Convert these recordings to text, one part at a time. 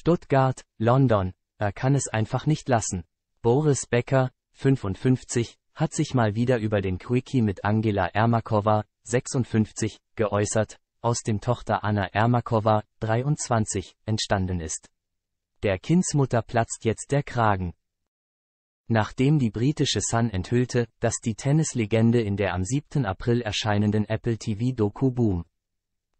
Stuttgart, London, er kann es einfach nicht lassen. Boris Becker, 55, hat sich mal wieder über den Quickie mit Angela Ermakova, 56, geäußert, aus dem Tochter Anna Ermakova, 23, entstanden ist. Der Kindsmutter platzt jetzt der Kragen. Nachdem die britische Sun enthüllte, dass die Tennislegende in der am 7. April erscheinenden Apple TV-Doku Boom.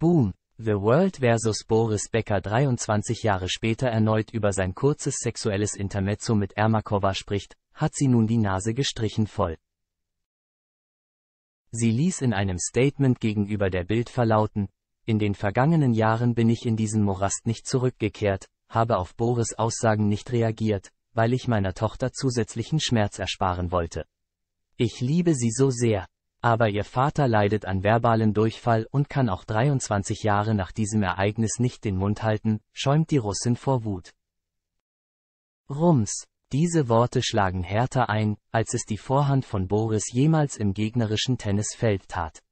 Boom, The World vs. Boris Becker 23 Jahre später erneut über sein kurzes sexuelles Intermezzo mit Ermakova spricht, hat sie nun die Nase gestrichen voll. Sie ließ in einem Statement gegenüber der Bild verlauten, in den vergangenen Jahren bin ich in diesen Morast nicht zurückgekehrt, habe auf Boris Aussagen nicht reagiert, weil ich meiner Tochter zusätzlichen Schmerz ersparen wollte. Ich liebe sie so sehr, aber ihr Vater leidet an verbalen Durchfall und kann auch 23 Jahre nach diesem Ereignis nicht den Mund halten, schäumt die Russin vor Wut. Rums. Diese Worte schlagen härter ein, als es die Vorhand von Boris jemals im gegnerischen Tennisfeld tat.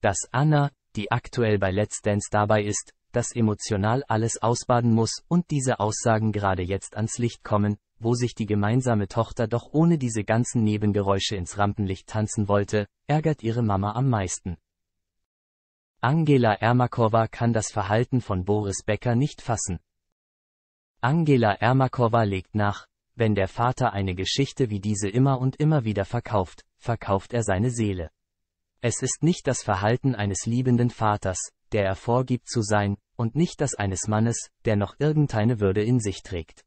Dass Anna, die aktuell bei Let's Dance dabei ist, das emotional alles ausbaden muss und diese Aussagen gerade jetzt ans Licht kommen, wo sich die gemeinsame Tochter doch ohne diese ganzen Nebengeräusche ins Rampenlicht tanzen wollte, ärgert ihre Mama am meisten. Angela Ermakova kann das Verhalten von Boris Becker nicht fassen. Angela Ermakova legt nach, wenn der Vater eine Geschichte wie diese immer und immer wieder verkauft, verkauft er seine Seele. Es ist nicht das Verhalten eines liebenden Vaters, der er vorgibt zu sein, und nicht das eines Mannes, der noch irgendeine Würde in sich trägt.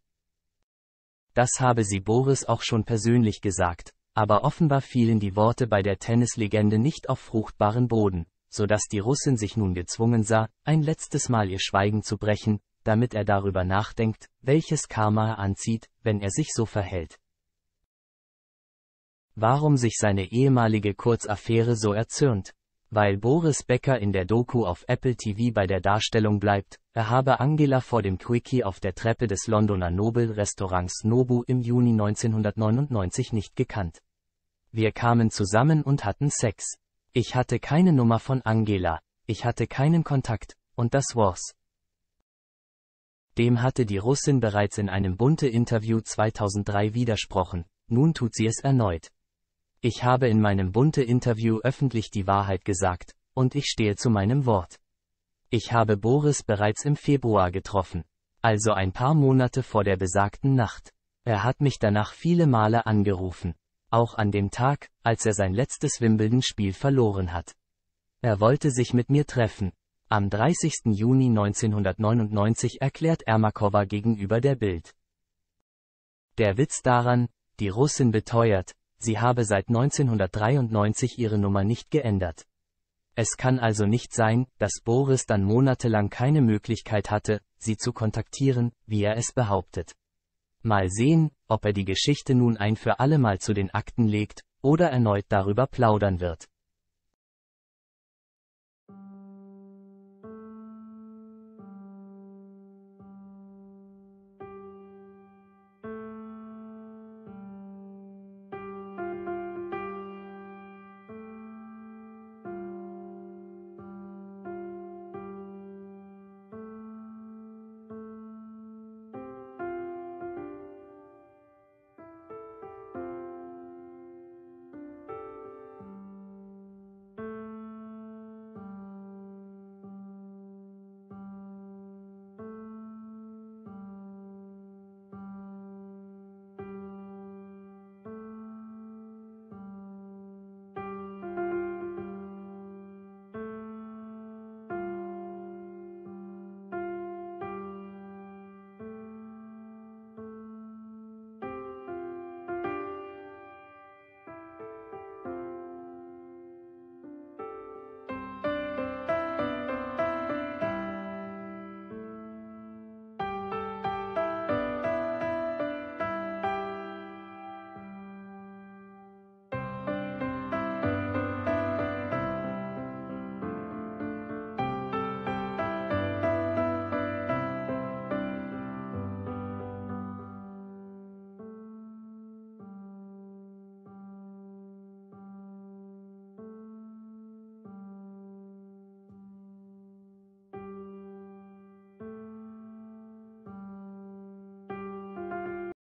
Das habe sie Boris auch schon persönlich gesagt, aber offenbar fielen die Worte bei der Tennislegende nicht auf fruchtbaren Boden, so dass die Russin sich nun gezwungen sah, ein letztes Mal ihr Schweigen zu brechen, damit er darüber nachdenkt, welches Karma er anzieht, wenn er sich so verhält. Warum sich seine ehemalige Kurzaffäre so erzürnt? Weil Boris Becker in der Doku auf Apple TV bei der Darstellung bleibt, er habe Angela vor dem Quickie auf der Treppe des Londoner Nobel-Restaurants Nobu im Juni 1999 nicht gekannt. Wir kamen zusammen und hatten Sex. Ich hatte keine Nummer von Angela, ich hatte keinen Kontakt, und das war's. Dem hatte die Russin bereits in einem bunte Interview 2003 widersprochen, nun tut sie es erneut. Ich habe in meinem bunte Interview öffentlich die Wahrheit gesagt, und ich stehe zu meinem Wort. Ich habe Boris bereits im Februar getroffen, also ein paar Monate vor der besagten Nacht. Er hat mich danach viele Male angerufen, auch an dem Tag, als er sein letztes Wimbledon-Spiel verloren hat. Er wollte sich mit mir treffen. Am 30. Juni 1999 erklärt Ermakova gegenüber der Bild. Der Witz daran, die Russin beteuert, sie habe seit 1993 ihre Nummer nicht geändert. Es kann also nicht sein, dass Boris dann monatelang keine Möglichkeit hatte, sie zu kontaktieren, wie er es behauptet. Mal sehen, ob er die Geschichte nun ein für alle Mal zu den Akten legt, oder erneut darüber plaudern wird.